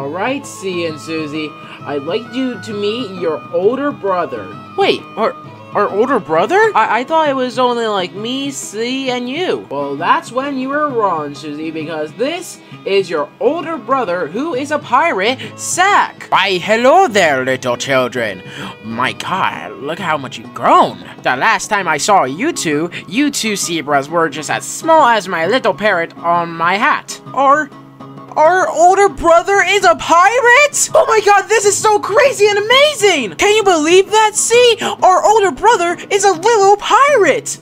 Alright, C and Susie, I'd like you to meet your older brother. Wait, our, our older brother? I, I thought it was only like me, C, and you. Well, that's when you were wrong, Susie, because this is your older brother who is a pirate, Zack. Why, hello there, little children. My god, look how much you've grown. The last time I saw you two, you two zebras were just as small as my little parrot on my hat. Our, our older brother is a pirate? Oh my god, this is so crazy and amazing! Can you believe that? See, our older brother is a little pirate!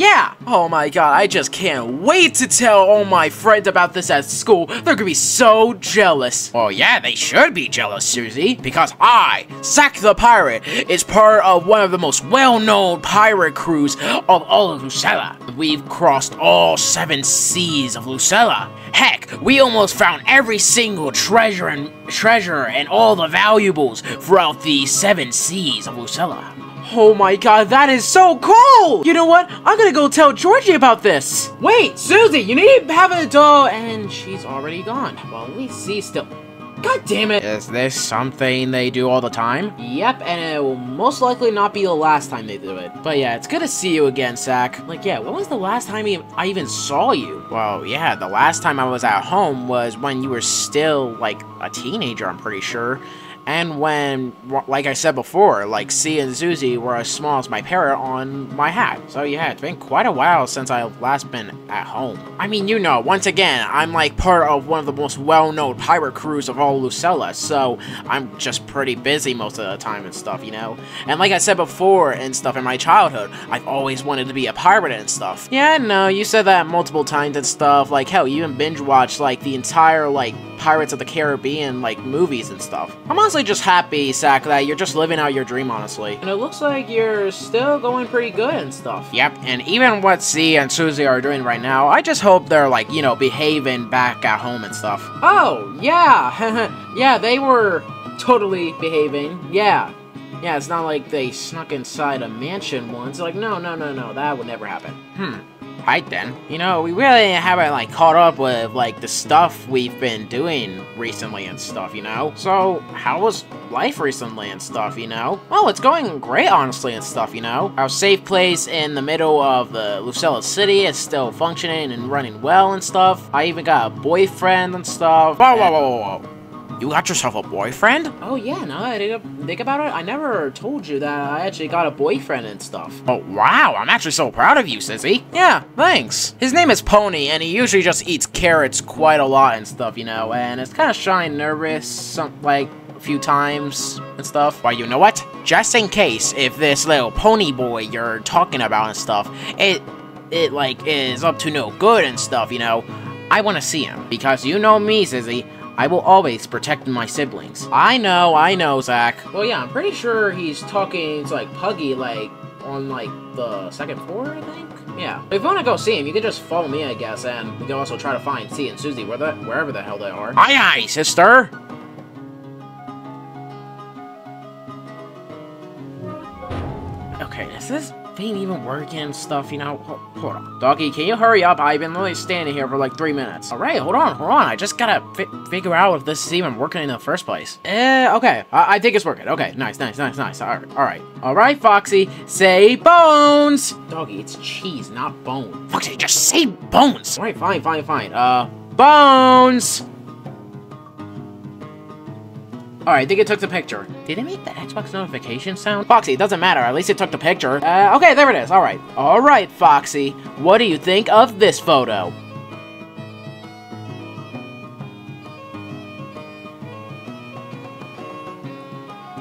Yeah. Oh my god, I just can't wait to tell all my friends about this at school. They're gonna be so jealous. Oh yeah, they should be jealous, Susie. Because I, Zack the Pirate, is part of one of the most well-known pirate crews of all of Lucella. We've crossed all seven seas of Lucella. Heck, we almost found every single treasure and treasure and all the valuables throughout the seven seas of Lucella. Oh my god, that is so cool! You know what? I'm gonna go tell Georgie about this. Wait, Susie, you need to have a doll, and she's already gone. Well, at least see still. God damn it! Is this something they do all the time? Yep, and it will most likely not be the last time they do it. But yeah, it's good to see you again, Zack. Like, yeah, when was the last time I even saw you? Well, yeah, the last time I was at home was when you were still, like, a teenager, I'm pretty sure and when, like I said before, like C and Susie were as small as my parrot on my hat. So yeah, it's been quite a while since I've last been at home. I mean, you know, once again, I'm like part of one of the most well-known pirate crews of all Lucella, so I'm just pretty busy most of the time and stuff, you know? And like I said before and stuff in my childhood, I've always wanted to be a pirate and stuff. Yeah, no, you said that multiple times and stuff, like hell, you even binge-watched like the entire like Pirates of the Caribbean, like, movies and stuff. I'm honestly just happy, Zack, that you're just living out your dream, honestly. And it looks like you're still going pretty good and stuff. Yep, and even what Z and Susie are doing right now, I just hope they're, like, you know, behaving back at home and stuff. Oh, yeah! yeah, they were totally behaving. Yeah. Yeah, it's not like they snuck inside a mansion once. Like, no, no, no, no, that would never happen. Hmm. Right then. You know, we really haven't, like, caught up with, like, the stuff we've been doing recently and stuff, you know? So, how was life recently and stuff, you know? Well, it's going great, honestly, and stuff, you know? Our safe place in the middle of the Lucella City is still functioning and running well and stuff. I even got a boyfriend and stuff. Whoa, whoa, whoa, whoa, whoa. You got yourself a boyfriend? Oh yeah, now I think about it, I never told you that I actually got a boyfriend and stuff. Oh wow, I'm actually so proud of you, Sissy. Yeah, thanks. His name is Pony, and he usually just eats carrots quite a lot and stuff, you know, and it's kind of shy and nervous, some, like, a few times and stuff. Well, you know what? Just in case, if this little pony boy you're talking about and stuff, it, it, like, is up to no good and stuff, you know, I want to see him. Because you know me, Sissy, I will always protect my siblings. I know, I know, Zach. Well, yeah, I'm pretty sure he's talking to, like, Puggy, like, on, like, the second floor, I think? Yeah. If you want to go see him, you can just follow me, I guess, and we can also try to find C and Susie, where the, wherever the hell they are. Aye, aye, sister! Okay, is this ain't even working stuff, you know? Hold, on. Doggy, can you hurry up? I've been literally standing here for like three minutes. Alright, hold on, hold on. I just gotta fi figure out if this is even working in the first place. Eh, okay. I, I think it's working. Okay, nice, nice, nice, nice. Alright, alright. Alright, Foxy, say bones! Doggy, it's cheese, not bone. Foxy, just say bones! Alright, fine, fine, fine. Uh, bones! Alright, I think it took the picture. Did it make the Xbox notification sound? Foxy, it doesn't matter. At least it took the picture. Uh, okay, there it is. Alright. Alright, Foxy. What do you think of this photo?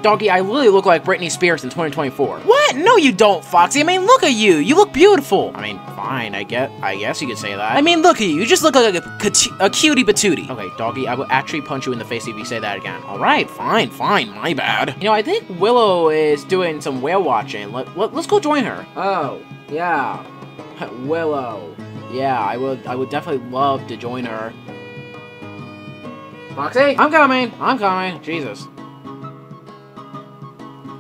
Doggy, I literally look like Britney Spears in 2024. What? No, you don't, Foxy. I mean, look at you. You look beautiful. I mean, fine. I get. I guess you could say that. I mean, look at you. You just look like a, a cutie patootie. Okay, Doggy, I will actually punch you in the face if you say that again. All right, fine, fine. My bad. You know, I think Willow is doing some whale watching. Let, let, let's go join her. Oh, yeah. Willow. Yeah, I would. I would definitely love to join her. Foxy, I'm coming. I'm coming. Jesus.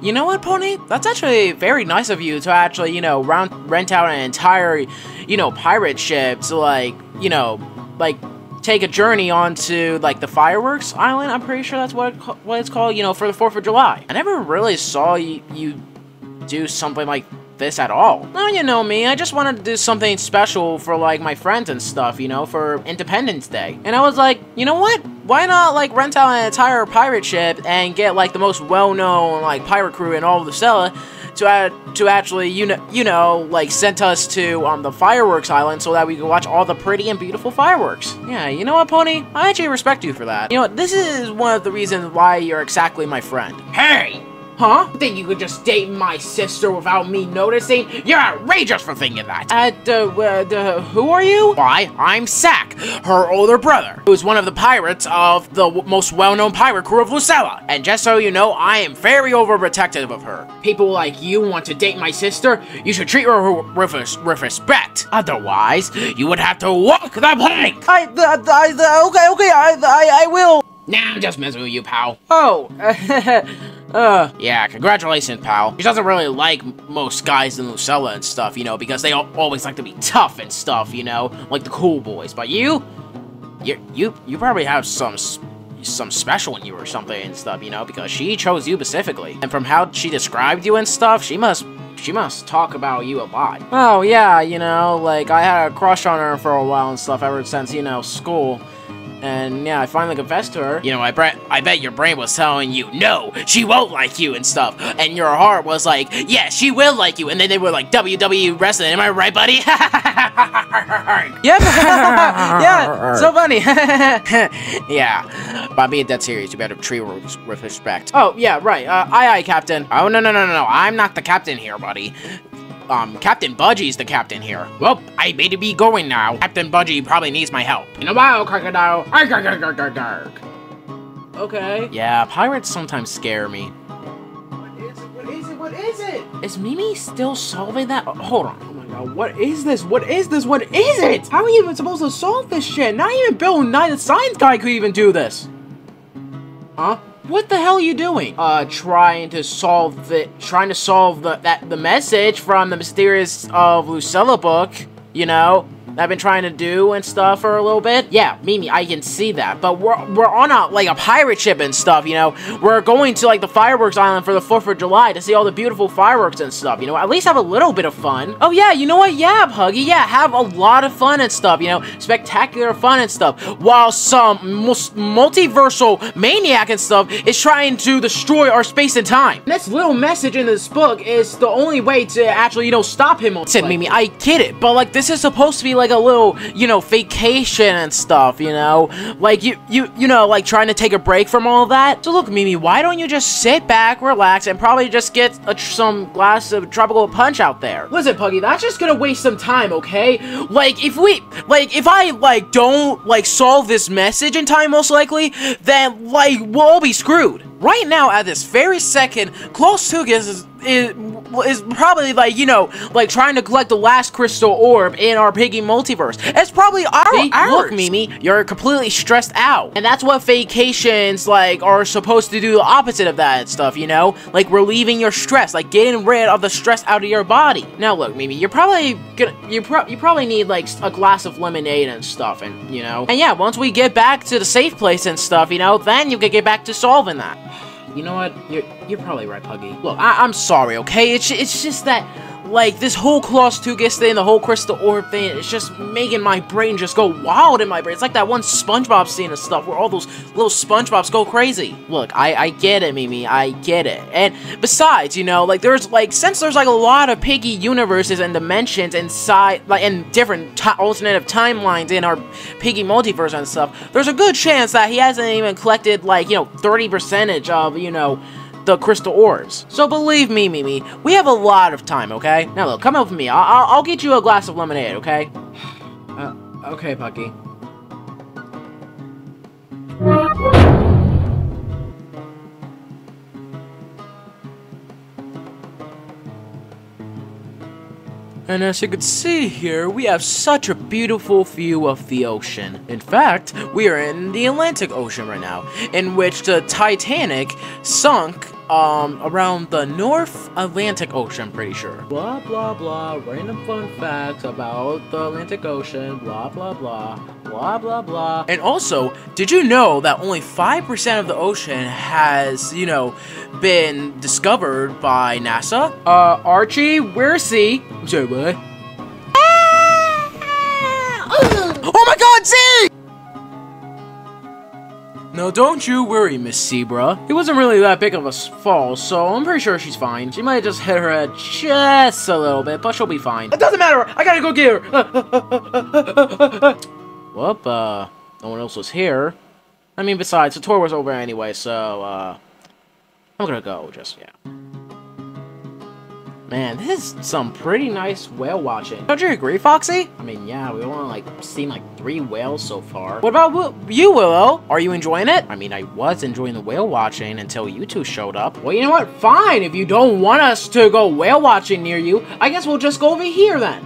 You know what, Pony? That's actually very nice of you to actually, you know, round, rent out an entire, you know, pirate ship to, like, you know, like, take a journey onto like the fireworks island. I'm pretty sure that's what it, what it's called. You know, for the Fourth of July. I never really saw you do something like this at all. Now you know me, I just wanted to do something special for like my friends and stuff, you know, for Independence Day. And I was like, you know what? Why not like rent out an entire pirate ship and get like the most well-known like pirate crew in all of Lucella to add to actually you know you know like sent us to um the fireworks island so that we could watch all the pretty and beautiful fireworks. Yeah, you know what, Pony? I actually respect you for that. You know what? This is one of the reasons why you're exactly my friend. Hey! Huh? Think you could just date my sister without me noticing? You're outrageous for thinking that! Uh, uh, uh, who are you? Why, I'm Zack, her older brother, who's one of the pirates of the most well-known pirate crew of Lucella. And just so you know, I am very overprotective of her. People like you want to date my sister? You should treat her with, with respect. Otherwise, you would have to walk the plank! I, uh, I, okay, okay, I, I, I will. Nah, I'm just messing with you, pal. Oh, Uh, yeah, congratulations, pal. She doesn't really like most guys in Lucella and stuff, you know, because they always like to be tough and stuff, you know, like the cool boys. But you, you, you, you probably have some some special in you or something and stuff, you know, because she chose you specifically. And from how she described you and stuff, she must she must talk about you a lot. Oh, yeah, you know, like, I had a crush on her for a while and stuff ever since, you know, school. And yeah, I finally confessed to her. You know, I, I bet your brain was telling you, no, she won't like you and stuff. And your heart was like, yeah, she will like you. And then they were like, WWE wrestling. Am I right, buddy? yep. yeah, so funny. yeah. By being dead serious, you better treat her with respect. Oh, yeah, right. Uh, aye, aye, Captain. Oh, no, no, no, no, no. I'm not the captain here, buddy um, Captain Budgie's the captain here. Well, I better be going now. Captain Budgie probably needs my help. In a while, Crocodile. Okay. Yeah, pirates sometimes scare me. What is it? What is it? What is it? Is Mimi still solving that? Oh, hold on. Oh my god, what is this? What is this? What is it? How are you even supposed to solve this shit? Not even Bill Nye, the science guy, could even do this. Huh? What the hell are you doing? Uh, trying to solve the, trying to solve the, that, the message from the Mysterious of Lucella book, you know? I've been trying to do and stuff for a little bit. Yeah, Mimi, I can see that. But we're, we're on a, like, a pirate ship and stuff, you know? We're going to, like, the fireworks island for the 4th of July to see all the beautiful fireworks and stuff, you know? At least have a little bit of fun. Oh, yeah, you know what? Yeah, Puggy, yeah, have a lot of fun and stuff, you know? Spectacular fun and stuff. While some multiversal maniac and stuff is trying to destroy our space and time. And this little message in this book is the only way to actually, you know, stop him. Said Mimi, I get it, but, like, this is supposed to be, like, like a little, you know, vacation and stuff, you know? Like, you, you, you know, like trying to take a break from all that. So look, Mimi, why don't you just sit back, relax, and probably just get a, some glass of tropical punch out there? Listen, Puggy, that's just gonna waste some time, okay? Like, if we, like, if I, like, don't, like, solve this message in time, most likely, then, like, we'll all be screwed. Right now, at this very second, Klaus Tukas is, is, is probably like, you know, like trying to collect the last crystal orb in our Piggy multiverse. It's probably our, See, ours. Look, Mimi, you're completely stressed out. And that's what vacations, like, are supposed to do the opposite of that stuff, you know? Like, relieving your stress, like, getting rid of the stress out of your body. Now, look, Mimi, you're probably gonna, you, pro you probably need, like, a glass of lemonade and stuff, and, you know? And yeah, once we get back to the safe place and stuff, you know, then you can get back to solving that. You know what? You're, you're probably right, Puggy. Look, I I'm sorry, okay? It's, it's just that like, this whole Klaus Tukas thing, the whole Crystal Orb thing, it's just making my brain just go wild in my brain. It's like that one SpongeBob scene and stuff where all those little SpongeBobs go crazy. Look, I, I get it, Mimi, I get it. And besides, you know, like, there's, like, since there's, like, a lot of Piggy universes and dimensions inside, like, and different alternative timelines in our Piggy multiverse and stuff, there's a good chance that he hasn't even collected, like, you know, 30 percentage of, you know, the crystal orbs. So believe me, Mimi, we have a lot of time, okay? Now look, come up with me. I'll, I'll get you a glass of lemonade, okay? Uh, okay, Puggy. And as you can see here, we have such a beautiful view of the ocean. In fact, we are in the Atlantic Ocean right now, in which the Titanic sunk um, around the North Atlantic Ocean, I'm pretty sure. Blah, blah, blah. Random fun facts about the Atlantic Ocean. Blah, blah, blah. Blah, blah, blah. And also, did you know that only 5% of the ocean has, you know, been discovered by NASA? Uh, Archie, where's C? Say what? No, don't you worry, Miss Zebra. It wasn't really that big of a fall, so I'm pretty sure she's fine. She might have just hit her head just a little bit, but she'll be fine. It doesn't matter! I gotta go get her! Whoop, uh, no one else was here. I mean, besides, the tour was over anyway, so, uh, I'm gonna go, just, yeah. Man, this is some pretty nice whale watching. Don't you agree, Foxy? I mean, yeah, we've only, like, seen, like, three whales so far. What about you, Willow? Are you enjoying it? I mean, I was enjoying the whale watching until you two showed up. Well, you know what? Fine, if you don't want us to go whale watching near you, I guess we'll just go over here then.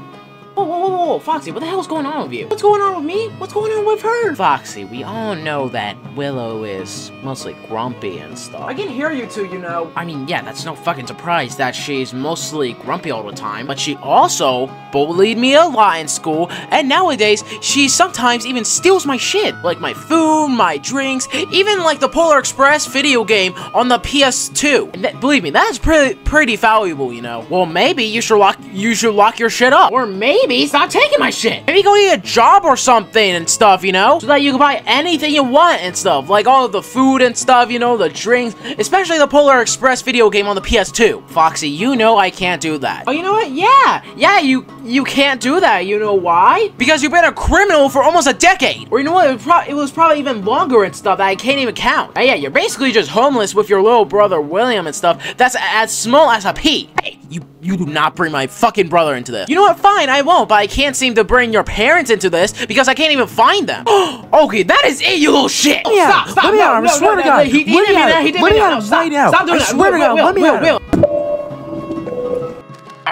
Whoa, whoa, whoa, whoa, Foxy, what the hell's going on with you? What's going on with me? What's going on with her? Foxy, we all know that Willow is mostly grumpy and stuff. I can hear you two, you know. I mean, yeah, that's no fucking surprise that she's mostly grumpy all the time, but she also bullied me a lot in school, and nowadays, she sometimes even steals my shit. Like my food, my drinks, even like the Polar Express video game on the PS2. And believe me, that's pretty pretty valuable, you know. Well, maybe you should lock you should lock your shit up. Or maybe stop taking my shit. Maybe go get a job or something and stuff, you know? So that you can buy anything you want and stuff. Like all of the food and stuff, you know, the drinks. Especially the Polar Express video game on the PS2. Foxy, you know I can't do that. Oh, you know what? Yeah, yeah, you you can't do that. You know why? Because you've been a criminal for almost a decade. Or you know what? It was, pro- it was probably even longer and stuff that I can't even count. Oh, yeah, you're basically just homeless with your little brother William and stuff. That's as small as a pea. Hey, you you do not bring my fucking brother into this. You know what? Fine, I won't. But I can't seem to bring your parents into this because I can't even find them. okay, that is it, you little shit. Oh, stop, stop, Let me no, out, I no, swear no, to God. He, he Let didn't me out. He didn't Let me out stop, stop doing I that. swear to God, let me out.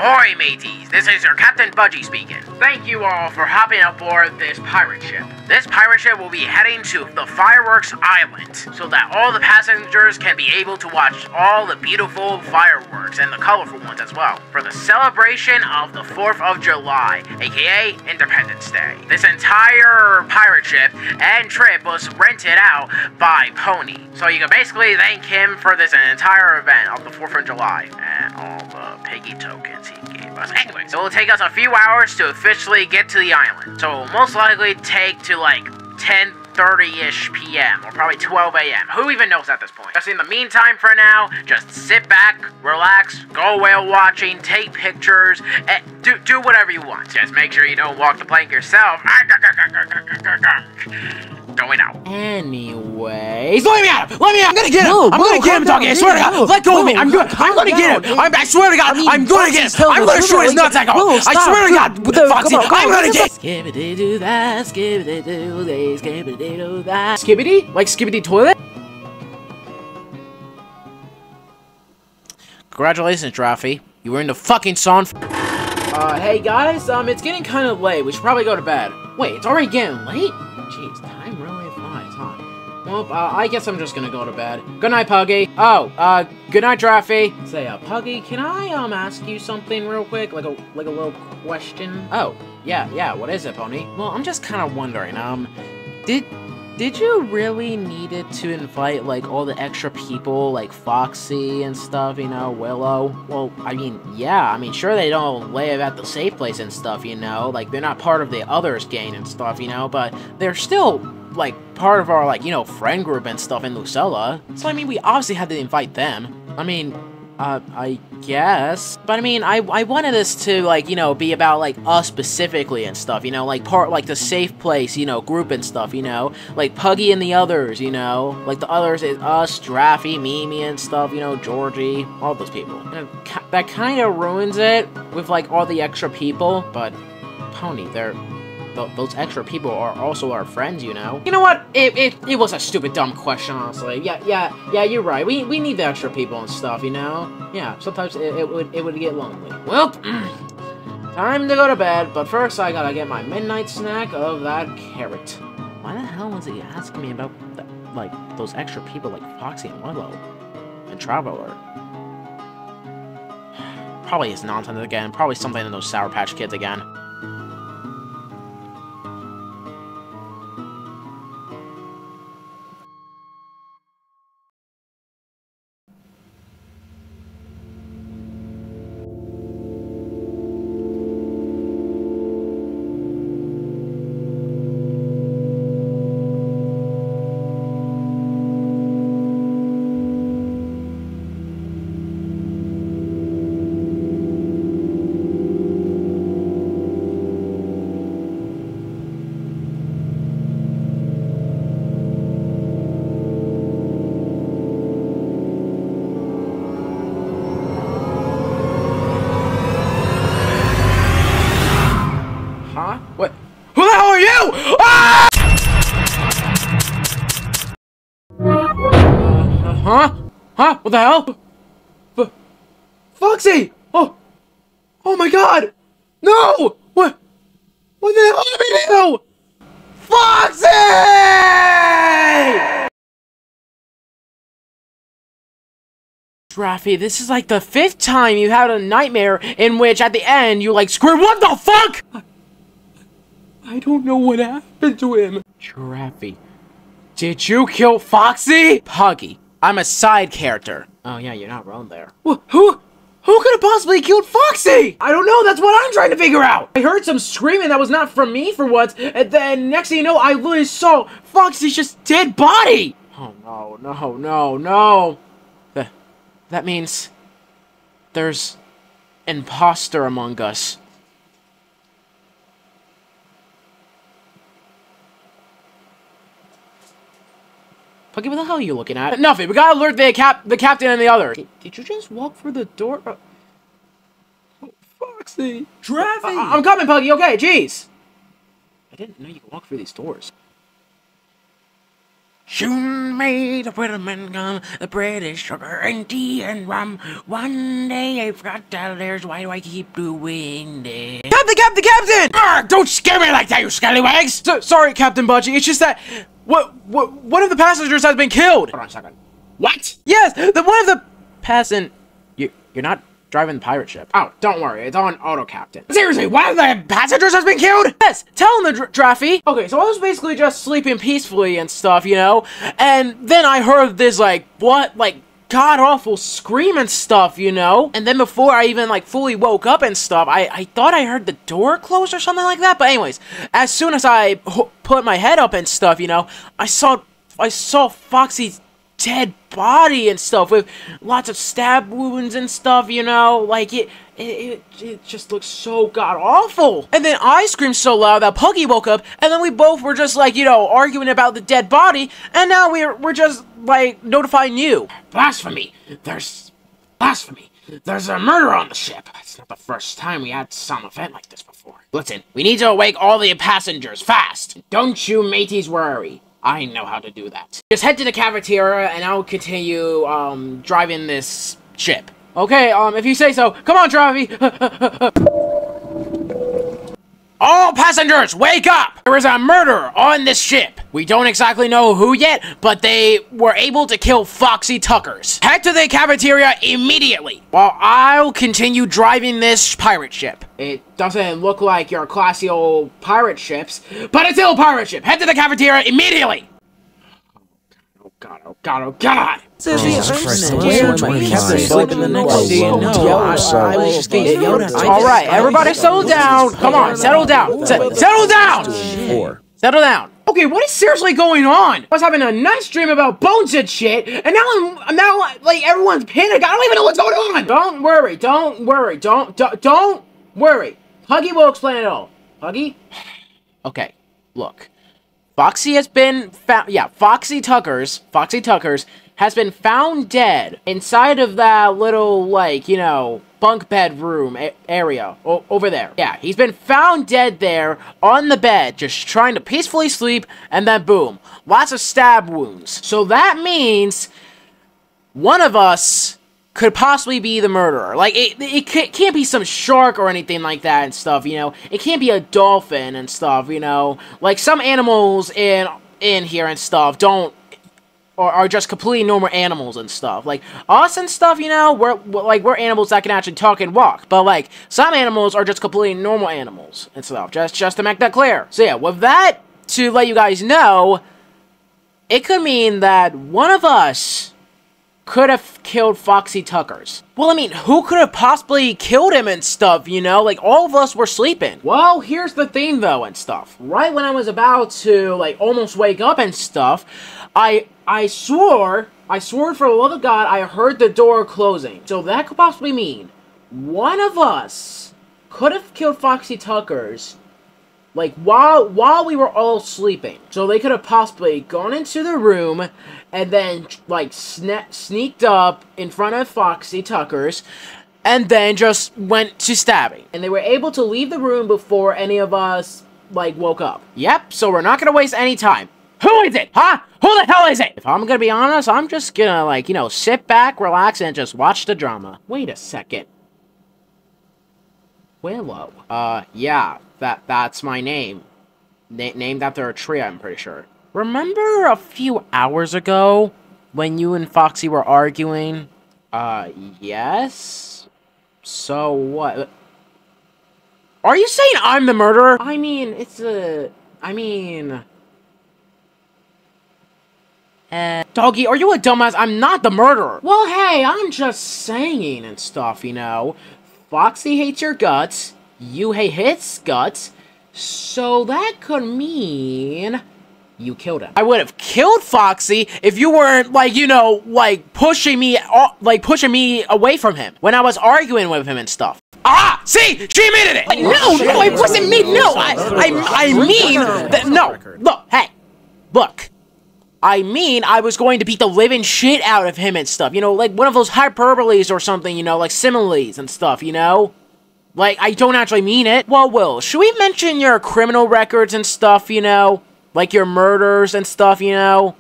Ahoy, mateys! This is your Captain Budgie speaking. Thank you all for hopping aboard this pirate ship. This pirate ship will be heading to the Fireworks Island so that all the passengers can be able to watch all the beautiful fireworks and the colorful ones as well for the celebration of the 4th of July, aka Independence Day. This entire pirate ship and trip was rented out by Pony, so you can basically thank him for this entire event of the 4th of July and all the piggy tokens he gave us. Anyway, so it'll take us a few hours to officially get to the island. So most likely take to like 10 30-ish p.m. or probably 12 a.m. Who even knows at this point? Just in the meantime, for now, just sit back, relax, go whale watching, take pictures, and do do whatever you want. Just make sure you don't walk the plank yourself. Going out. Anyways, let me out! Let me out! I'm gonna get him. No, I'm Will, gonna get him, doggy. I swear to God. Will, Let go of me. I'm good. calm I'm gonna get him. I'm, I swear to God. I mean, I'm gonna get him. I'm gonna shoot his Like, nuts out. Will, I swear to God, Will, Foxy. come I'm gonna let's get. Skibbity do that, skibbity do this, skibbity do that. Skibbity? Like skibidi toilet? Congratulations, Draffy. You were in the fucking song. Uh, hey guys, um, it's getting kind of late. We should probably go to bed. Wait, it's already getting late? Jeez, time really flies, huh? Well, uh, I guess I'm just gonna go to bed. Good night, Puggy. Oh, uh, good night, Draffy. Say, uh, Puggy, can I, um, ask you something real quick? Like a, like a little question? Oh, yeah, yeah, what is it, Pony? Well, I'm just kind of wondering, um, did, did you really needed to invite, like, all the extra people, like Foxy and stuff, you know, Willow? Well, I mean, yeah, I mean, sure they don't live at the safe place and stuff, you know, like, they're not part of the others gang and stuff, you know, but they're still, like, part of our, like, you know, friend group and stuff in Lucella. So, I mean, we obviously had to invite them. I mean, uh, I guess. But I mean, I, I wanted this to, like, you know, be about, like, us specifically and stuff, you know, like, part, like, the safe place, you know, group and stuff, you know, like, Puggy and the others, you know, like, the others is us, Draffy, Mimi and stuff, you know, Georgie, all those people. And that kind of ruins it with, like, all the extra people, but, Pony, they're, th- those extra people are also our friends, you know? You know what? It, it, it was a stupid, dumb question, honestly. Yeah, yeah, yeah, you're right. We, we need the extra people and stuff, you know? Yeah, sometimes it, it would it would get lonely. Well, time to go to bed, but first I gotta get my midnight snack of that carrot. Why the hell was he asking me about, that, like, those extra people like Foxy and Willow? And Traveler. Probably his nonsense again. Probably something in those Sour Patch Kids again. What the hell? F Foxy! Oh! Oh my god! No! What? What the hell did I do? Foxy! Raffy, this is like the fifth time you had a nightmare in which at the end you like scream, What the fuck? I don't know what happened to him. Giraffy, did you kill Foxy? Puggy, I'm a side character. Oh yeah, you're not wrong there. Wh- Who? Who could have possibly killed Foxy? I don't know. That's what I'm trying to figure out. I heard some screaming that was not from me for once, and then next thing you know, I literally saw Foxy's just dead body. Oh no, no, no, no. Th- that means there's imposter among us. Puggy, what the hell are you looking at? Nothing. We gotta alert the cap, the captain, and the other. Did, did you just walk through the door? Oh, Foxy. Traffy! I- I'm coming, Puggy. Okay, jeez. I didn't know you could walk through these doors. Soon may the Wellerman come, the British sugar and tea and rum. One day I forgot dollars, why do I keep doing this? Captain, Captain, Captain! Arrgh, don't scare me like that, you scallywags! So, sorry, Captain Budgie. It's just that what, what one of the passengers has been killed. Hold on a second. What? Yes, the one of the passen. You, you're not driving the pirate ship. Oh, don't worry, it's on auto captain. Seriously, one of the passengers has been killed? Yes, tell him the dr- Draffy. Okay, so I was basically just sleeping peacefully and stuff, you know, and then I heard this like what like god awful scream and stuff, you know, and then before I even like fully woke up and stuff, I I thought I heard the door close or something like that. But anyways, as soon as I put my head up and stuff, you know, I saw I saw Foxy's dead body and stuff with lots of stab wounds and stuff, you know, like it it, it, it just looks so god awful. And then I screamed so loud that Puggy woke up, and then we both were just like, you know, arguing about the dead body, and now we're we're just like notifying you. Blasphemy! There's blasphemy! There's a murder on the ship! It's not the first time we had some event like this before. Listen, we need to awake all the passengers fast! Don't you mateys worry. I know how to do that. Just head to the cafeteria and I'll continue, um, driving this ship. Okay, um, if you say so. Come on, Travi. All passengers, wake up! There is a murder on this ship. We don't exactly know who yet, but they were able to kill Foxy Tuckers. Head to the cafeteria immediately, while I'll continue driving this pirate ship. it doesn't look like your classy old pirate ships. But it's still a pirate ship. Head to the cafeteria immediately. Oh god, oh god, oh god. Jesus Christ, Where so am I many kept times. sleeping the next day? No, I, I was just getting yelled at. I All just- right, I everybody just- settle down. Come on, settle down. Se- settle down. Four. Settle down. Okay, what is seriously going on? I was having a nice dream about bones and shit, and now I'm now like everyone's panicked. I don't even know what's going on. Don't worry, don't worry, don't don't, don't worry. Huggy will explain it all. Huggy, Okay, look. Foxy has been found. Yeah, Foxy Tuckers. Foxy Tuckers has been found dead inside of that little, like, you know, bunk bed room area over there. Yeah, he's been found dead there on the bed, just trying to peacefully sleep, and then boom, lots of stab wounds. So that means one of us could possibly be the murderer. Like, it, it can't be some shark or anything like that and stuff, you know? It can't be a dolphin and stuff, you know? Like, some animals in in here and stuff don't are, are just completely normal animals and stuff. Like us and stuff, you know, we're, we're like we're animals that can actually talk and walk. But like some animals are just completely normal animals and stuff. Just just to make that clear. So yeah, with that to let you guys know, it could mean that one of us could have killed Foxy Tuckers. Well, I mean, who could have possibly killed him and stuff, you know? Like, all of us were sleeping. Well, here's the thing, though, and stuff. Right when I was about to, like, almost wake up and stuff, I, I swore, I swore for the love of God, I heard the door closing. So that could possibly mean one of us could have killed Foxy Tuckers like while while we were all sleeping. So they could have possibly gone into the room and then like sne sneaked up in front of Foxy Tucker's and then just went to stabbing. And they were able to leave the room before any of us like woke up. Yep, so we're not gonna waste any time. Who is it? Huh? Who the hell is it? If I'm gonna be honest, I'm just gonna like, you know, sit back, relax, and just watch the drama. Wait a second. Willow. Uh, yeah, that that's my name. Na named after a tree, I'm pretty sure. Remember a few hours ago when you and Foxy were arguing? Uh, yes? So what? Are you saying I'm the murderer? I mean, it's a... I mean... Uh, doggy, are you a dumbass? I'm not the murderer. Well, hey, I'm just saying and stuff, you know. Foxy hates your guts, you hate his guts, so that could mean you killed him. I would have killed Foxy if you weren't, like, you know, like, pushing me, like, pushing me away from him when I was arguing with him and stuff. Ah! See? She admitted it! no, no, it wasn't me, no! I, I, I mean, that, no, look, hey, look. I mean, I was going to beat the living shit out of him and stuff. You know, like one of those hyperboles or something, you know, like similes and stuff, you know? Like, I don't actually mean it. Well, Will, should we mention your criminal records and stuff, you know? Like your murders and stuff, you know?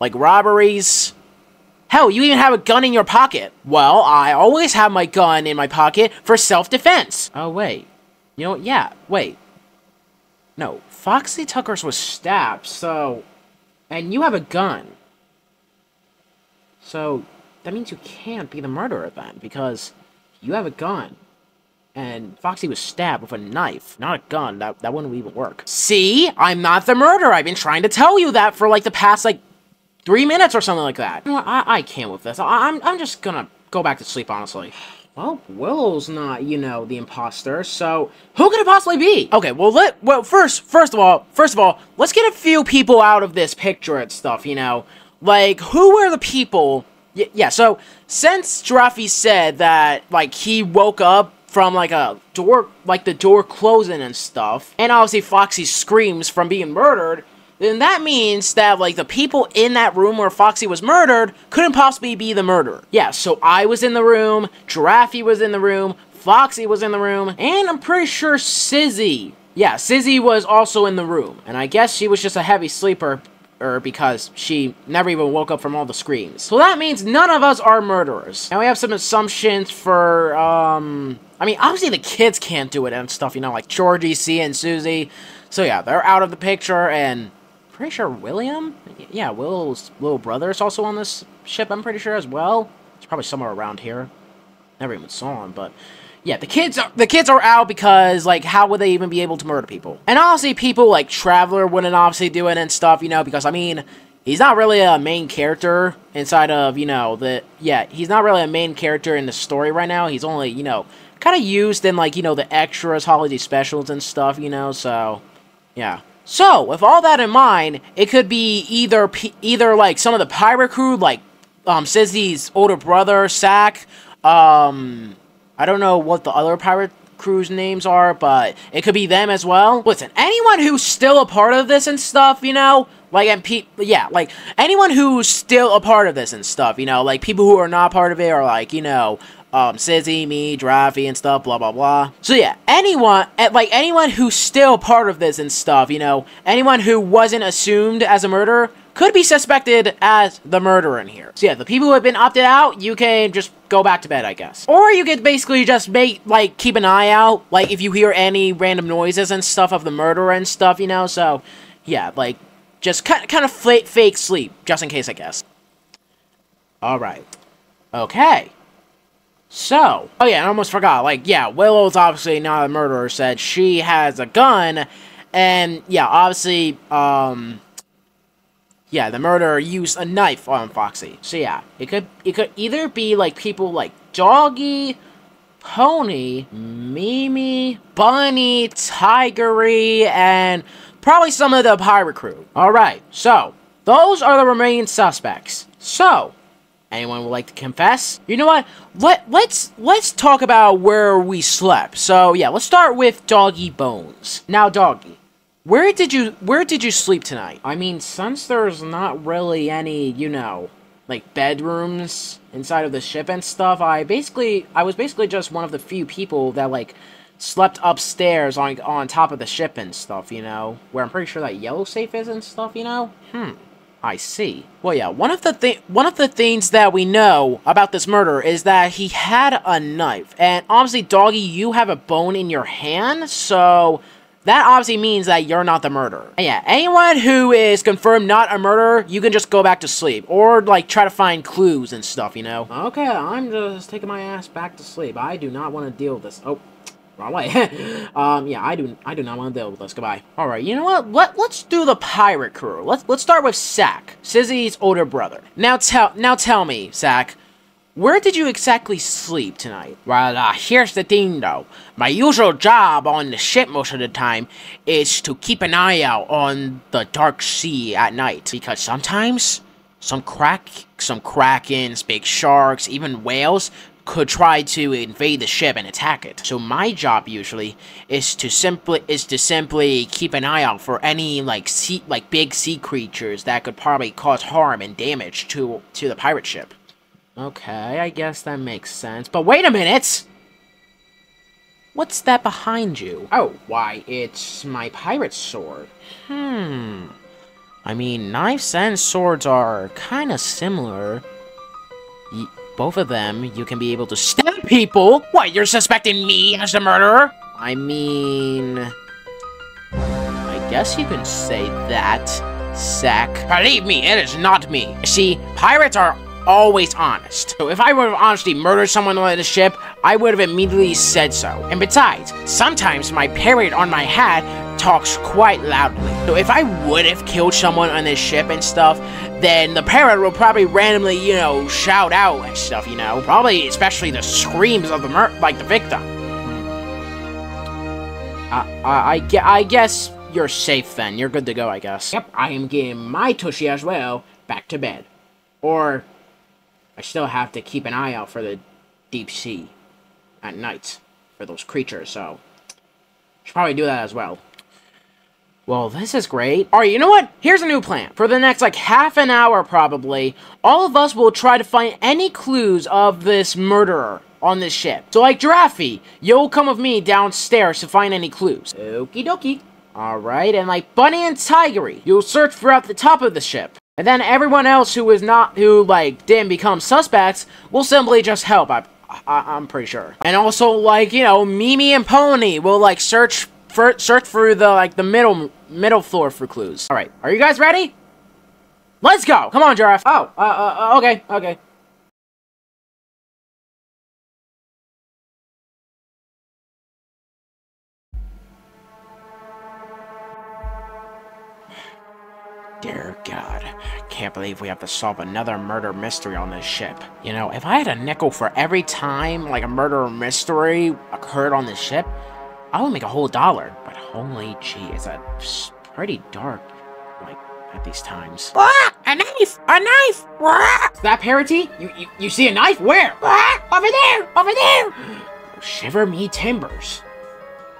Like robberies? Hell, you even have a gun in your pocket. Well, I always have my gun in my pocket for self-defense. Oh, wait. You know, yeah, wait. No, Foxy Tuckers was stabbed, so... And you have a gun. So, that means you can't be the murderer then, because you have a gun. And Foxy was stabbed with a knife, not a gun. That, that wouldn't even work. See? I'm not the murderer. I've been trying to tell you that for, like, the past, like, three minutes or something like that. You know I, I can't with this. I, I'm, I'm just gonna go back to sleep, honestly. Well, Willow's not, you know, the imposter, so who could it possibly be? Okay, well, let, well, first, first of all, first of all, let's get a few people out of this picture and stuff, you know? Like, who were the people? Y yeah, so, since Giraffe said that, like, he woke up from, like, a door, like, the door closing and stuff, and obviously Foxy screams from being murdered, then that means that, like, the people in that room where Foxy was murdered couldn't possibly be the murderer. Yeah, so I was in the room, Giraffe was in the room, Foxy was in the room, and I'm pretty sure Sizzy. Yeah, Sizzy was also in the room, and I guess she was just a heavy sleeper er, because she never even woke up from all the screams. So that means none of us are murderers. And we have some assumptions for, um... I mean, obviously the kids can't do it and stuff, you know, like Georgie, C, and Susie. So yeah, they're out of the picture, and pretty sure William? Yeah, Will's little brother is also on this ship, I'm pretty sure, as well. It's probably somewhere around here. Never even saw him, but... Yeah, the kids are the kids are out because like how would they even be able to murder people? And obviously people like Traveler wouldn't obviously do it and stuff, you know, because I mean he's not really a main character inside of, you know, the yeah, he's not really a main character in the story right now. He's only, you know, kind of used in like, you know, the extras, holiday specials and stuff, you know, so yeah. So, with all that in mind, it could be either either like some of the pirate crew, like um, Sizzy's older brother, Zack. Um, I don't know what the other pirate crew's names are, but it could be them as well. Listen, anyone who's still a part of this and stuff, you know, like and pe yeah, like anyone who's still a part of this and stuff, you know, like people who are not part of it are like, you know, um, Sizzy, me, Drafty, and stuff, blah, blah, blah. So yeah, anyone, eh, like, anyone who's still part of this and stuff, you know, anyone who wasn't assumed as a murderer could be suspected as the murderer in here. So yeah, the people who have been opted out, you can just go back to bed, I guess. Or you could basically just make, like, keep an eye out, like, if you hear any random noises and stuff of the murderer and stuff, you know, so, yeah, like, just kind, of fake, fake sleep, just in case, I guess. Alright. Okay. So, oh yeah, I almost forgot. Like, yeah, Willow's obviously not a murderer, said she has a gun, and yeah, obviously, um, yeah, the murderer used a knife on Foxy. So yeah, it could it could either be like people like Doggy, Pony, Mimi, Bunny, Tigery, and probably some of the pirate crew. Alright, so, those are the remaining suspects. So, anyone would like to confess? You know what? Let let's let's talk about where we slept. So yeah, let's start with Doggy Bones. Now, Doggy, where did you where did you sleep tonight? I mean, since there's not really any, you know, like bedrooms inside of the ship and stuff, I basically I was basically just one of the few people that like slept upstairs on on top of the ship and stuff, you know, where I'm pretty sure that yellow safe is and stuff, you know. Hmm. I see. Well, yeah, one of the thi one of the things that we know about this murder is that he had a knife. And obviously, Doggy, you have a bone in your hand, so that obviously means that you're not the murderer. And yeah, anyone who is confirmed not a murderer, you can just go back to sleep. Or, like, try to find clues and stuff, you know? Okay, I'm just taking my ass back to sleep. I do not want to deal with this. Oh, wrong way. um, yeah, I do. I do not want to deal with this. Goodbye. All right, you know what? Let Let's do the pirate crew. Let's Let's start with Zack, Sizzy's older brother. Now tell Now tell me, Zack. Where did you exactly sleep tonight? Well, uh, here's the thing though. My usual job on the ship most of the time is to keep an eye out on the dark sea at night. Because sometimes, some crack, some krakens, big sharks, even whales could try to invade the ship and attack it. So my job usually is to simply is to simply keep an eye out for any like sea like big sea creatures that could probably cause harm and damage to to the pirate ship. Okay, I guess that makes sense. But wait a minute! What's that behind you? Oh, why, it's my pirate sword. Hmm. I mean, knives and swords are kind of similar. Y both of them, you can be able to stab people! What, you're suspecting me as the murderer? I mean... I guess you can say that, Zack. Believe me, it is not me. See, pirates are always honest. So if I would have honestly murdered someone on the ship, I would have immediately said so. And besides, sometimes my parrot on my hat talks quite loudly. So if I would have killed someone on this ship and stuff, then the parrot will probably randomly, you know, shout out and stuff, you know? Probably especially the screams of the like the victim. I, I, I, I guess you're safe then. You're good to go, I guess. Yep, I am getting my tushy as well back to bed. Or I still have to keep an eye out for the deep sea at night for those creatures, so should probably do that as well. Well, this is great. Alright, you know what? Here's a new plan. For the next, like, half an hour, probably, all of us will try to find any clues of this murderer on this ship. So, like, Giraffe, you'll come with me downstairs to find any clues. Okie dokie. Alright, and like, Bunny and Tigery, you'll search throughout the top of the ship. And then everyone else who is not, who, like, didn't become suspects, will simply just help, I, I, am pretty sure. And also, like, you know, Mimi and Pony will, like, search for, search through the, like, the middle, middle floor for clues. Alright, are you guys ready? Let's go! Come on, Giraffe. Oh, uh, uh, okay, okay. Dear God, I can't believe we have to solve another murder mystery on this ship. You know, if I had a nickel for every time, like, a murder mystery occurred on this ship, I would make a whole dollar. But holy gee, it's a pretty dark, like, at these times. Ah! A knife! A knife! Ah! Is that Parity? You, you, you see a knife? Where? Ah! Over there! Over there! Shiver me timbers.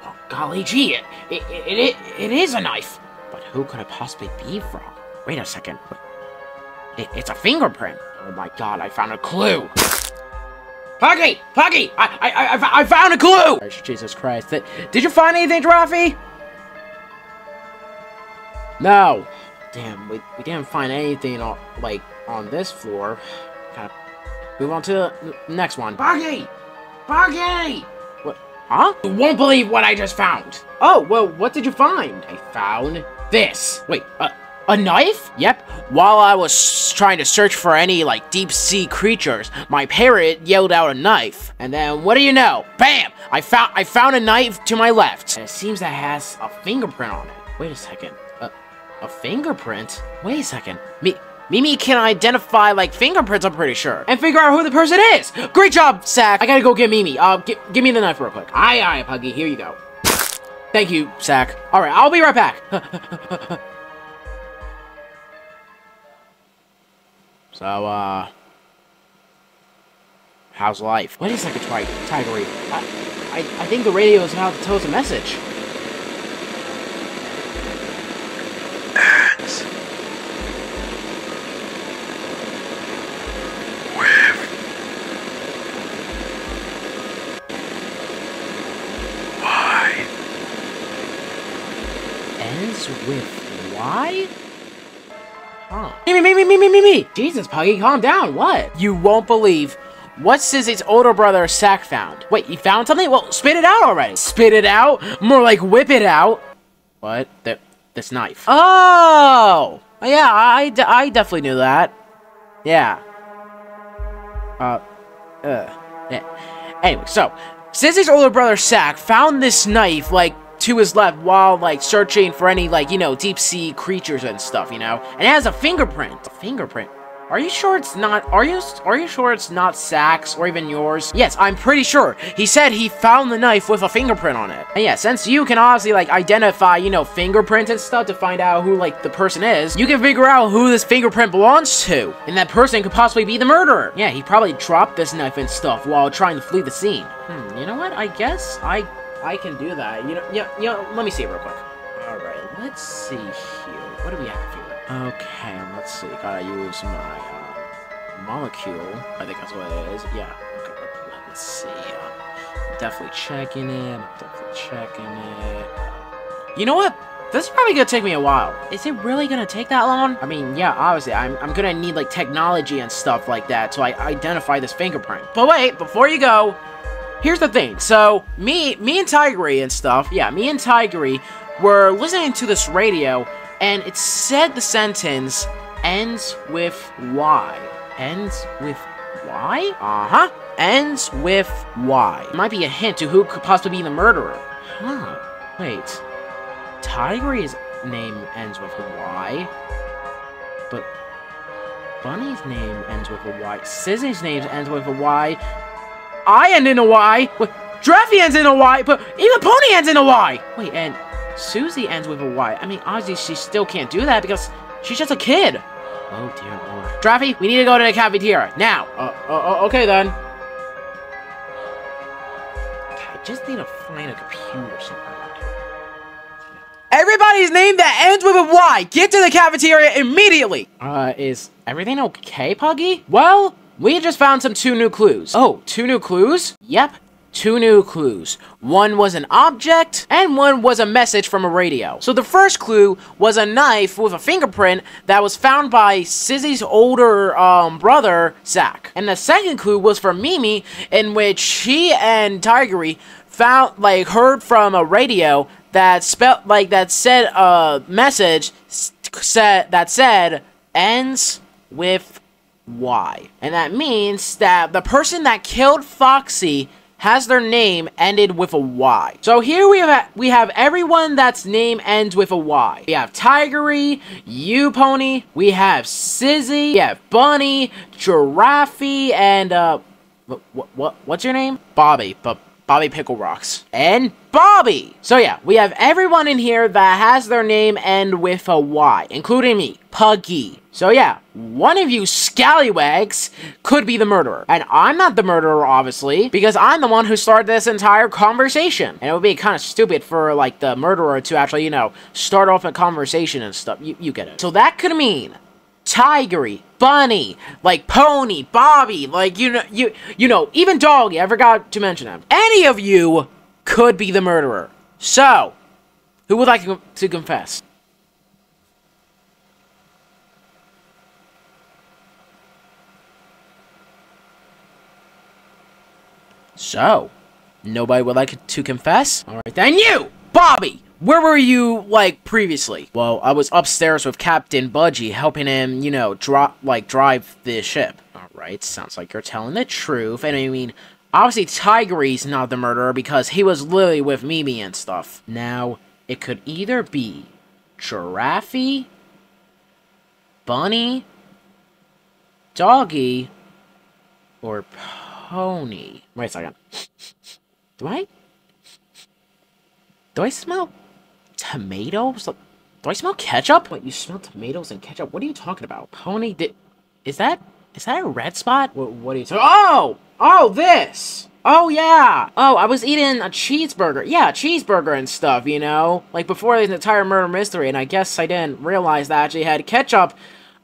Oh, golly gee, it, it, it, it, it is a knife. But who could it possibly be from? Wait a second. It, it's a fingerprint. Oh my god, I found a clue. Puggy! Puggy! I, I, I, I found a clue! Jesus Christ. Did you find anything, Giraffe? No. Damn, we, we didn't find anything, on, like, on this floor. Gotta move on to the next one. Puggy! Puggy! What? Huh? You won't believe what I just found. Oh, well, what did you find? I found this. Wait, uh, A knife? Yep. While I was trying to search for any, like, deep-sea creatures, my parrot yelled out a knife. And then, what do you know? Bam! I found I found a knife to my left. And it seems that has a fingerprint on it. Wait a second. A, a fingerprint? Wait a second. Me... Mimi can identify, like, fingerprints, I'm pretty sure. And figure out who the person is! Great job, Zack! I gotta go get Mimi. Uh, give me the knife real quick. Aye, aye, Puggy. Here you go. Thank you, Zack. Alright, I'll be right back. so, uh... How's life? Wait a second, Tiger. Tigery. I, I, I think the radio is about to tell us a message. Me, me, me! Jesus, Puggy, calm down. What? You won't believe what Sizzy's older brother, Zack, found. Wait, he found something? Well, spit it out already. Spit it out? More like whip it out. What? That, this knife. Oh! Yeah, I, I definitely knew that. Yeah. Uh, uh, yeah. Anyway, so, Sizzy's older brother, Zack, found this knife, like, to his left while, like, searching for any, like, you know, deep-sea creatures and stuff, you know? And it has a fingerprint. A fingerprint? Are you sure it's not, are you, are you sure it's not Zack's or even yours? Yes, I'm pretty sure. He said he found the knife with a fingerprint on it. And yeah, since you can obviously, like, identify, you know, fingerprints and stuff to find out who, like, the person is, you can figure out who this fingerprint belongs to. And that person could possibly be the murderer. Yeah, he probably dropped this knife and stuff while trying to flee the scene. Hmm, you know what? I guess I I can do that. You know, know, you know let me see it real quick. Alright, let's see here. What do we have here? Okay, let's see. Gotta use my um, molecule. I think that's what it is. Yeah, okay, let, us see. Definitely checking it. definitely checking it. You know what? This is probably gonna take me a while. Is it really gonna take that long? I mean, yeah, obviously, I'm, I'm gonna need, like, technology and stuff like that to I identify this fingerprint. But wait, before you go, here's the thing. So, me, me and Tigery and stuff, yeah, me and Tigery were listening to this radio, and it said the sentence ends with Y. Ends with Y? Uh-huh. Ends with Y. Might be a hint to who could possibly be the murderer. Huh. Wait. Tigery's name ends with a Y. But Bunny's name ends with a Y. Sizzy's name ends with a Y. I end in a Y. Dreffy ends in a Y, but even Pony ends in a Y. Wait, and Susie ends with a Y. I mean, obviously she still can't do that because she's just a kid. Oh dear lord. Draffy, we need to go to the cafeteria now. Uh, uh, uh okay then. I just need to find a computer somewhere. Everybody's name that ends with a Y. Get to the cafeteria immediately. Uh, is everything okay, Puggy? Well, we just found some two new clues. Oh, two new clues? Yep, two new clues. One was an object, and one was a message from a radio. So the first clue was a knife with a fingerprint that was found by Sizzy's older um, brother, Zack. And the second clue was from Mimi, in which she and Tigery found, like, heard from a radio that spelled, like, that said a message said that said ends with Y. And that means that the person that killed Foxy has their name ended with a Y. So here we have we have everyone that's name ends with a Y. We have Tigery, You Pony, we have Sizzy, we have Bunny, Giraffe, and uh, what, what what's your name? Bobby, but Bobby Pickle Rocks. And Bobby! So yeah, we have everyone in here that has their name end with a Y, including me, Puggy. So yeah, one of you scallywags could be the murderer. And I'm not the murderer, obviously, because I'm the one who started this entire conversation. And it would be kind of stupid for, like, the murderer to actually, you know, start off a conversation and stuff. You, you get it. So that could mean Tigery, Bunny, like Pony, Bobby, like you know, you you know, even Doggy. I forgot to mention him. Any of you could be the murderer. So, who would like to confess? So, nobody would like to confess? Alright, then you, Bobby, Where were you, like, previously? Well, I was upstairs with Captain Budgie, helping him, you know, drop, like, drive the ship. Alright, sounds like you're telling the truth. And I mean, obviously Tigery's not the murderer because he was literally with Mimi and stuff. Now, it could either be Giraffe, Bunny, Doggy, or Pony. Wait a second. Do I... Do I smell tomatoes? Do I smell ketchup? What, you smell tomatoes and ketchup? What are you talking about? Pony did... Is that... Is that a red spot? What, what are you talking... Oh! Oh, this! Oh, yeah! Oh, I was eating a cheeseburger. Yeah, cheeseburger and stuff, you know? Like, before the entire murder mystery, and I guess I didn't realize that I actually had ketchup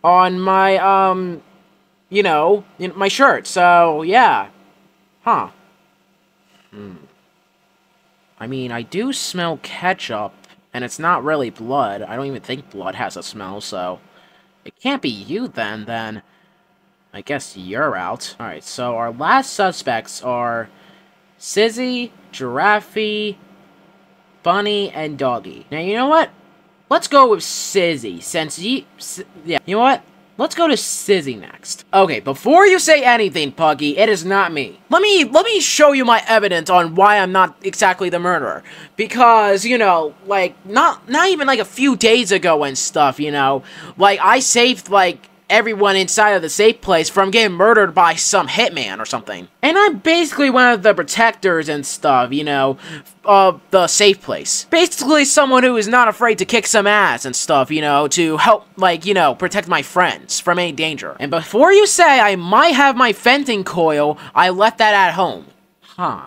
on my, um... You know, in my shirt, so, yeah. Huh. Hmm. I mean, I do smell ketchup, and it's not really blood. I don't even think blood has a smell, so... It can't be you then, then... I guess you're out. Alright, so our last suspects are... Sizzy, Giraffe, Bunny, and Doggy. Now, you know what? Let's go with Sizzy, since you... Yeah, you know what? Let's go to Sizzy next. Okay, before you say anything, Puggy, it is not me. Let me let me show you my evidence on why I'm not exactly the murderer. Because, you know, like not not even like a few days ago and stuff, you know, like I saved like everyone inside of the safe place from getting murdered by some hitman or something. And I'm basically one of the protectors and stuff, you know, of the safe place. Basically someone who is not afraid to kick some ass and stuff, you know, to help, like, you know, protect my friends from any danger. And before you say I might have my venting coil, I left that at home. Huh.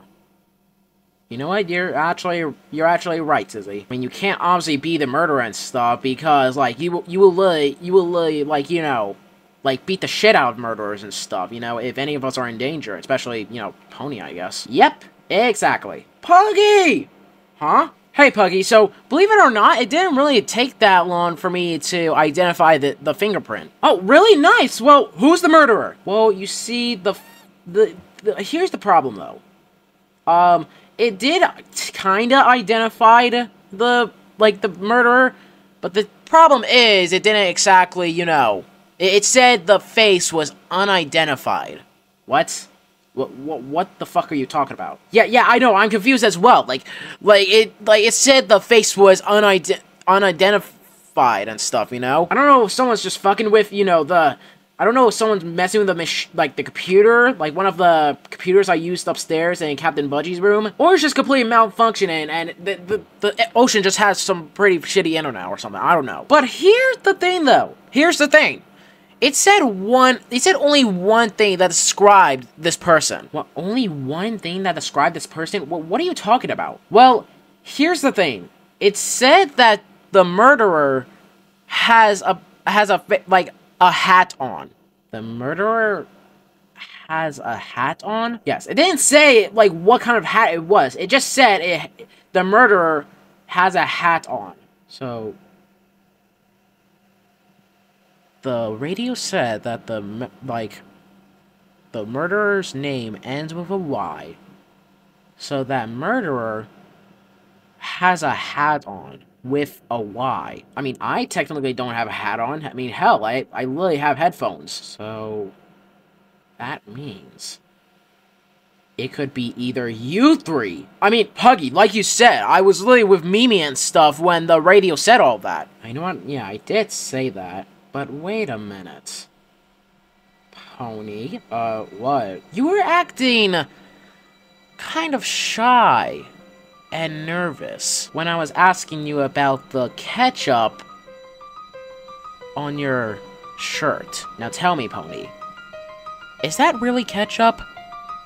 You know what? You're actually you're actually right, Sizzy. I mean, you can't obviously be the murderer and stuff because like you you will literally you will literally like you know like beat the shit out of murderers and stuff. You know, if any of us are in danger, especially you know Pony, I guess. Yep, exactly. Puggy, huh? Hey, Puggy, so, believe it or not, it didn't really take that long for me to identify the, the fingerprint. Oh, really? Nice! Well, who's the murderer? Well, you see, the, the, the here's the problem, though. Um, it did kind of identify the, like, the murderer, but the problem is it didn't exactly, you know, it, it said the face was unidentified. What? What, what what the fuck are you talking about? Yeah, yeah, I know. I'm confused as well. Like like it like it said the face was unident unidentified and stuff, you know? I don't know if someone's just fucking with, you know, the I don't know if someone's messing with the like the computer, like one of the computers I used upstairs in Captain Budgie's room, or it's just completely malfunctioning and the, the, the ocean just has some pretty shitty internet or something. I don't know. But here's the thing, though. Here's the thing. It said one. It said only one thing that described this person. What? Only one thing that described this person? What, what are you talking about? Well, here's the thing. It said that the murderer has a has a like a hat on. The murderer has a hat on? Yes, it didn't say, like, what kind of hat it was. It just said it, the murderer has a hat on. So, the radio said that the, like, the murderer's name ends with a Y. So that murderer has a hat on with a Y. I mean, I technically don't have a hat on. I mean, hell, I, I literally have headphones. So, that means it could be either you three. I mean, Puggy, like you said, I was literally with Mimi and stuff when the radio said all that. I know what? Yeah, I did say that. But wait a minute. Pony, uh, what? You were acting kind of shy and nervous when I was asking you about the ketchup on your shirt. Now tell me, Pony, is that really ketchup?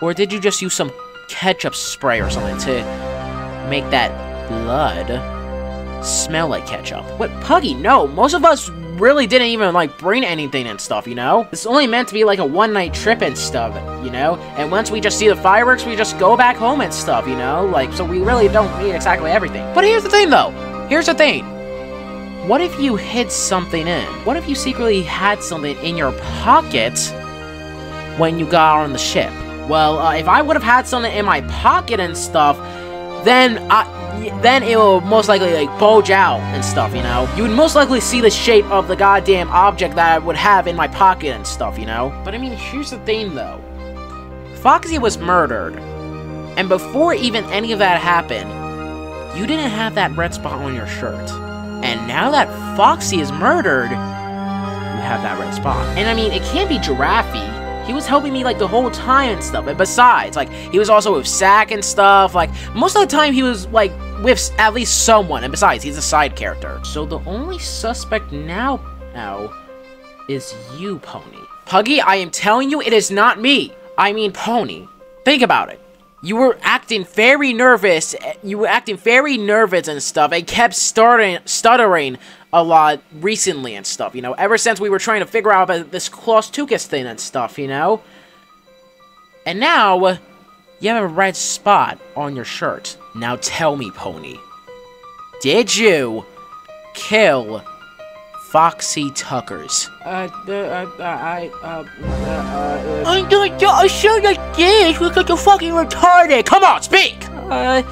Or did you just use some ketchup spray or something to make that blood smell like ketchup? What, Puggy, no, most of us really didn't even, like, bring anything and stuff, you know? It's only meant to be, like, a one-night trip and stuff, you know? And once we just see the fireworks, we just go back home and stuff, you know? Like, so we really don't need exactly everything. But here's the thing, though. Here's the thing. What if you hid something in? What if you secretly had something in your pocket when you got on the ship? Well, uh, if I would have had something in my pocket and stuff, then I, then it will most likely like bulge out and stuff, you know? You would most likely see the shape of the goddamn object that I would have in my pocket and stuff, you know? But I mean, here's the thing though. Foxy was murdered. And before even any of that happened, you didn't have that red spot on your shirt. And now that Foxy is murdered, you have that red spot. And I mean, it can't be Giraffe. He was helping me like the whole time and stuff. And besides, like he was also with Zack and stuff. Like most of the time he was like with at least someone. And besides, he's a side character. So the only suspect now, now, is you, Pony. Puggy, I am telling you, it is not me. I mean, Pony. Think about it. You were acting very nervous. Eh, you were acting very nervous and stuff, and kept starting, stuttering a lot recently and stuff, you know? Ever since we were trying to figure out about this Klaus Tukas thing and stuff, you know? And now, you have a red spot on your shirt. Now tell me, Pony. Did you kill Foxy Tuckers? Uh, uh, uh, I, uh, uh, uh, I'm gonna I show you this because you're fucking retarded. Come on, speak! uh,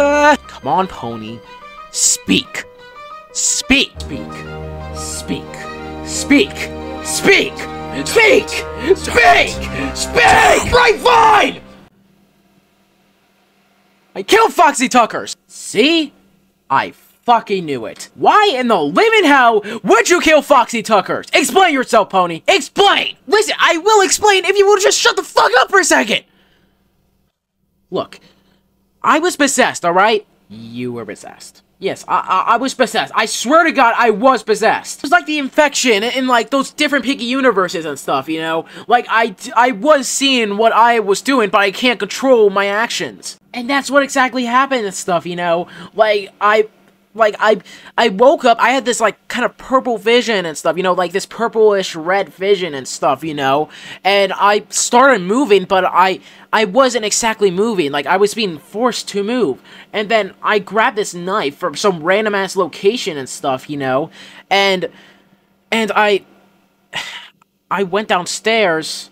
uh, Come on, Pony. Speak. Speak. speak, speak, speak, speak, speak, speak, speak! Right, fine! I killed Foxy Tuckers! See? I fucking knew it. Why in the living hell would you kill Foxy Tuckers? Explain yourself, Pony. Explain! Listen, I will explain if you will just shut the fuck up for a second! Look, I was possessed, alright? You were possessed. Yes, I, I, I was possessed. I swear to God, I was possessed. It was like the infection in, in, like those different Piggy universes and stuff, you know? Like I, I was seeing what I was doing, but I can't control my actions. And that's what exactly happened and stuff, you know? Like I, like I, I woke up. I had this like kind of purple vision and stuff, you know, like this purplish red vision and stuff, you know. And I started moving, but I, I wasn't exactly moving. Like I was being forced to move. And then I grabbed this knife from some random ass location and stuff, you know. And, and I, I went downstairs.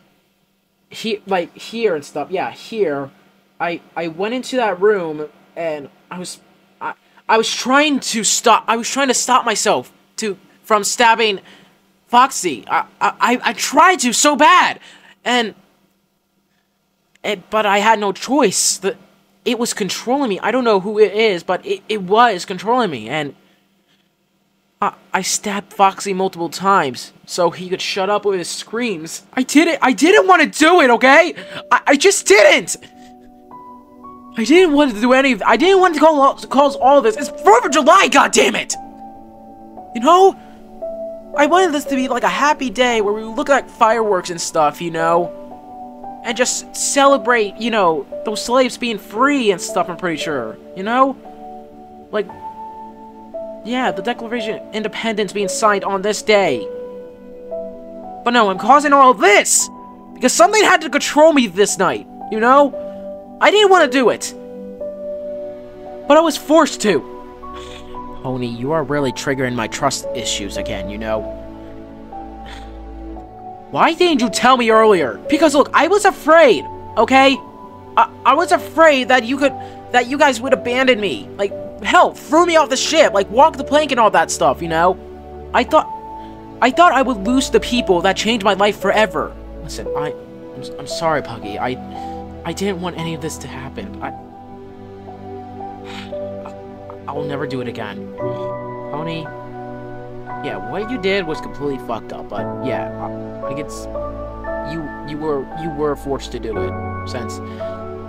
he like here and stuff. Yeah, here. I, I went into that room and I was I was trying to stop. I was trying to stop myself to from stabbing Foxy. I I I tried to so bad, and it, but I had no choice. The it was controlling me. I don't know who it is, but it, it was controlling me, and I, I stabbed Foxy multiple times so he could shut up with his screams. I did it. I didn't want to do it. Okay, I, I just didn't. I didn't want to do any of I didn't want to call, cause all this. It's 4th of July, God damn it! You know? I wanted this to be like a happy day where we look at fireworks and stuff, you know? And just celebrate, you know, those slaves being free and stuff, I'm pretty sure. You know? Like, yeah, the Declaration of Independence being signed on this day. But no, I'm causing all this! Because something had to control me this night, you know? I didn't want to do it. But I was forced to. Pony, you are really triggering my trust issues again, you know? Why didn't you tell me earlier? Because look, I was afraid, okay? I, I was afraid that you could, that you guys would abandon me. Like, hell, threw me off the ship, like walk the plank and all that stuff, you know? I thought, I thought I would lose the people that changed my life forever. Listen, I, I'm, I'm sorry, Puggy. I, I didn't want any of this to happen. I... I will never do it again. Pony... Yeah, what you did was completely fucked up, but yeah, like it's... You, you were, you were forced to do it, since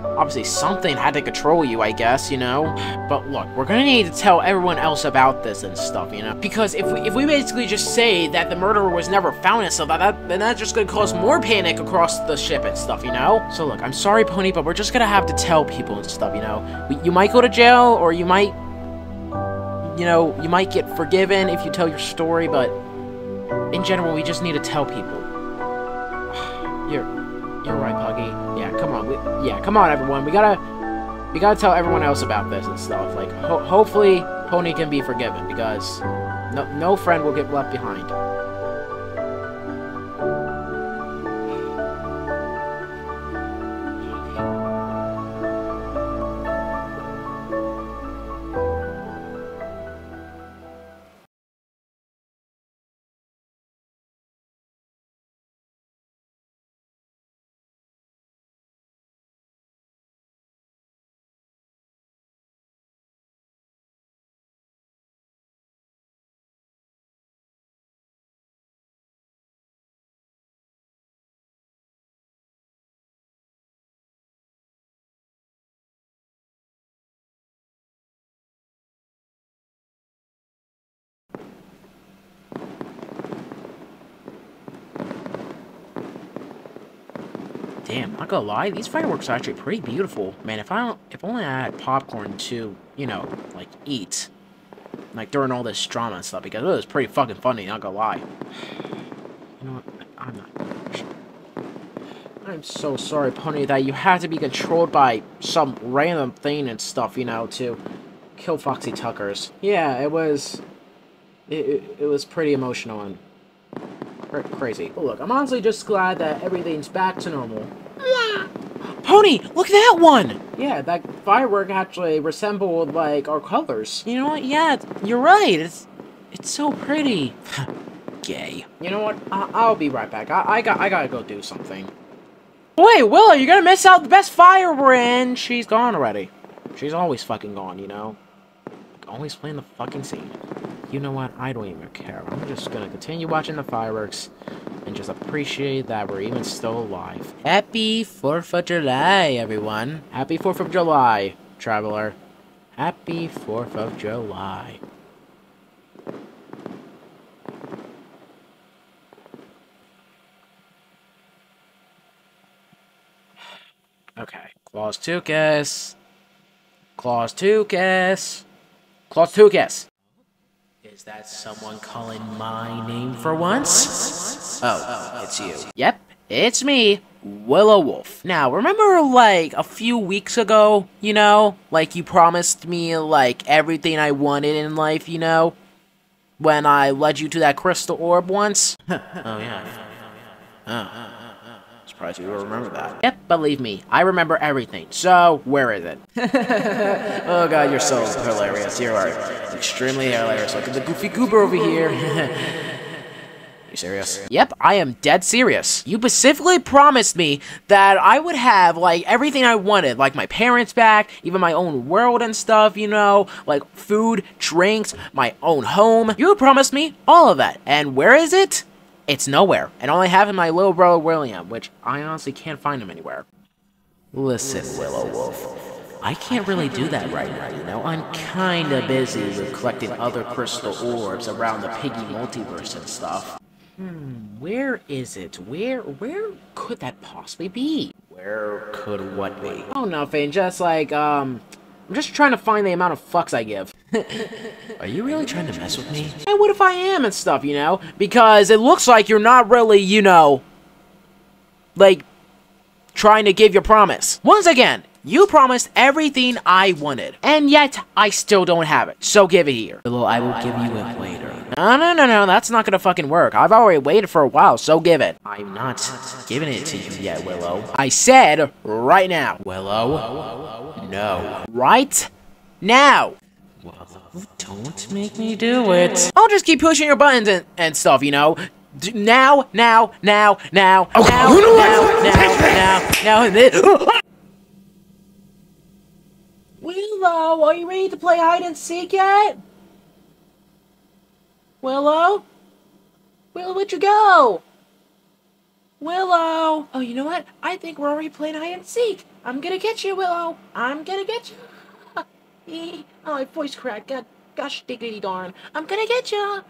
obviously something had to control you, I guess, you know? But look, we're gonna need to tell everyone else about this and stuff, you know? Because if we, if we basically just say that the murderer was never found and stuff, that, then that's just gonna cause more panic across the ship and stuff, you know? So look, I'm sorry, Pony, but we're just gonna have to tell people and stuff, you know? We, you might go to jail, or you might, you know, you might get forgiven if you tell your story, but in general, we just need to tell people. You're, you're right, Puggy Yeah, come on. We, yeah, come on, everyone. We gotta, we gotta tell everyone else about this and stuff. Like, ho hopefully, Pony can be forgiven because no, no friend will get left behind. Not gonna lie, these fireworks are actually pretty beautiful. Man, if I don't, if only I had popcorn to, you know, like eat, like during all this drama and stuff, because it was pretty fucking funny, not gonna lie. You know what? I'm not. I'm so sorry, Pony, that you had to be controlled by some random thing and stuff, you know, to kill Foxy Tuckers. Yeah, it was... It, it, it was pretty emotional and crazy. But look, I'm honestly just glad that everything's back to normal. Pony, look at that one! Yeah, that firework actually resembled, like, our colors. You know what? Yeah, you're right. It's, it's so pretty. Gay. You know what? I I'll be right back. I, I, got, I gotta go do something. Wait, Willow, you're gonna miss out the best fire we're in. She's gone already. She's always fucking gone, you know? Always playing the fucking scene. You know what? I don't even care. I'm just gonna continue watching the fireworks and just appreciate that we're even still alive. Happy 4th of July, everyone. Happy 4th of July, traveler. Happy 4th of July. Okay, Klaus Tukas. Klaus Tukas. Klaus Tukas. Is that someone calling my name for once? Oh, it's you. Yep, it's me, Willow Wolf. Now, remember like a few weeks ago, you know? Like you promised me like everything I wanted in life, you know? When I led you to that crystal orb once? oh yeah. Oh. Surprised you remember that. Yep, believe me, I remember everything. So, where is it? oh god, you're so hilarious. You are extremely hilarious. Look at the goofy goober over here. you serious? Yep, I am dead serious. You specifically promised me that I would have, like, everything I wanted. Like, my parents back, even my own world and stuff, you know? Like, food, drinks, my own home. You promised me all of that. And where is it? It's nowhere, and all I have is my little brother William, which I honestly can't find him anywhere. Listen, Willow Wolf, I can't really do that right now, you know? I'm kinda busy with collecting other crystal orbs around the Piggy multiverse and stuff. Hmm, where is it? Where, where could that possibly be? Where could what be? Oh, nothing, just like, um, I'm just trying to find the amount of fucks I give. Are you really trying to mess with me? And what if I am and stuff, you know? Because it looks like you're not really, you know, like, trying to give your promise. Once again, you promised everything I wanted, and yet I still don't have it. So give it here. Willow, I will give you it later. No, no, no, no, that's not gonna fucking work. I've already waited for a while, so give it. I'm not giving it to you yet, Willow. I said right now. Willow, no. Right now. Willow, don't make me do it. I'll just keep pushing your buttons and, and stuff, you know? D now, now, now, now, Okay, now, you know now, what? now, Take now, now, and then. Willow, are you ready to play hide and seek yet? Willow? Willow, where'd you go? Willow! Oh, you know what? I think we're already playing hide and seek. I'm gonna get you, Willow. I'm gonna get you. oh, my voice cracked. God, gosh diggity darn. I'm gonna get you.